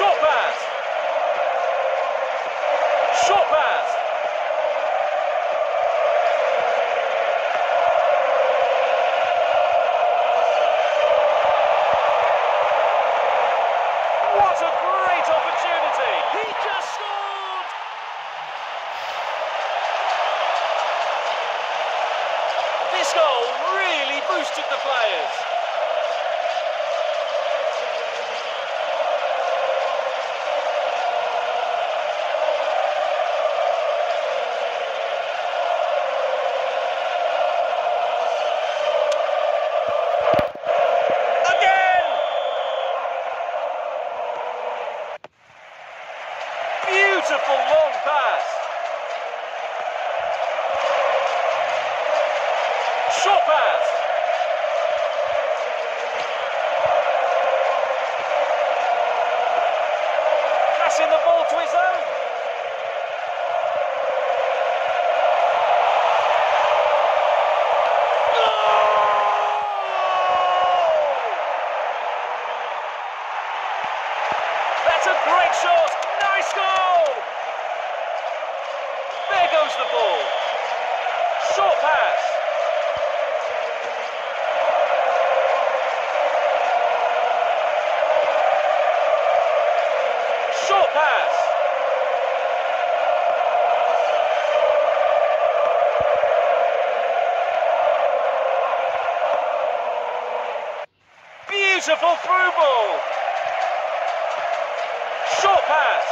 Short pass. Short pass. The ball. Short pass. Short pass. Beautiful through ball. Short pass.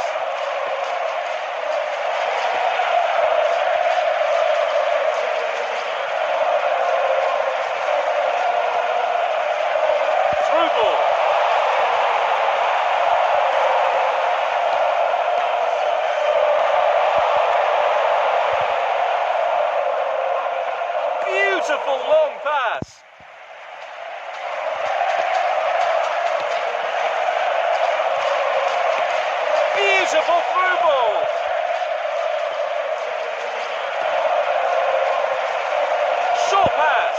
Through ball. Beautiful long pass. Beautiful through ball. Short pass.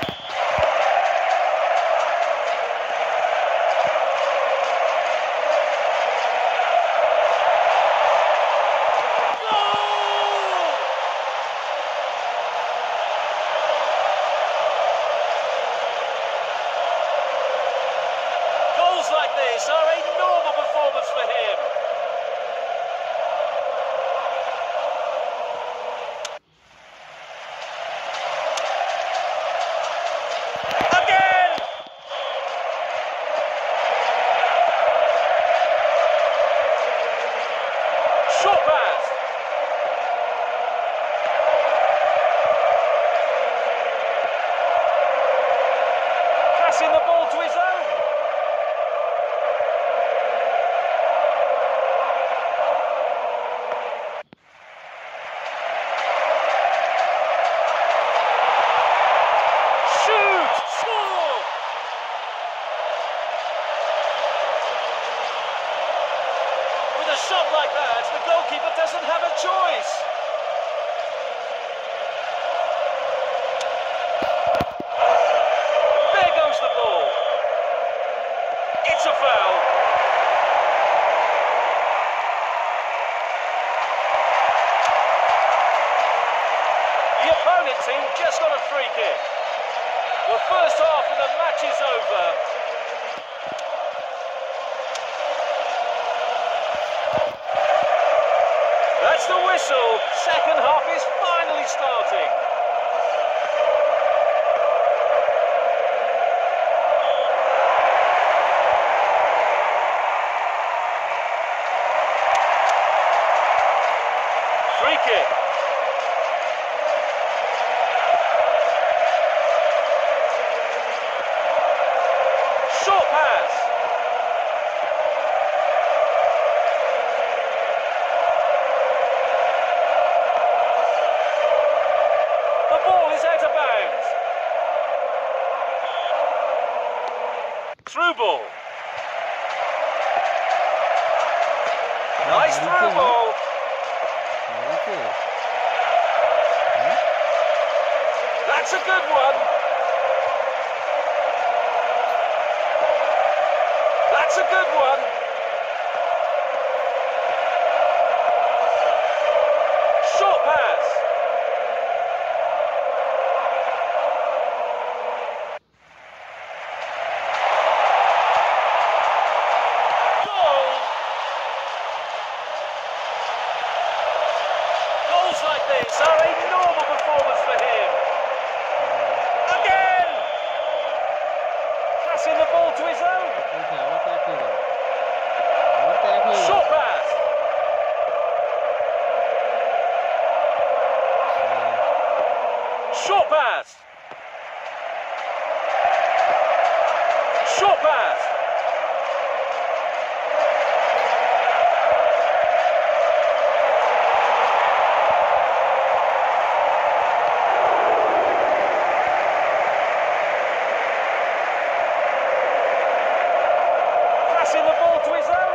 opponent team just got a free kick. The first half of the match is over. That's the whistle. Second half is finally starting. Free kick. Short pass. The ball is out of bounds. Through ball. Nice through ball. That's a good one. That's a good one. Short pass. Goal. Goals like this are a normal performance for him. Again! Passing the ball to his own. Short pass. Short pass. Short pass. Passing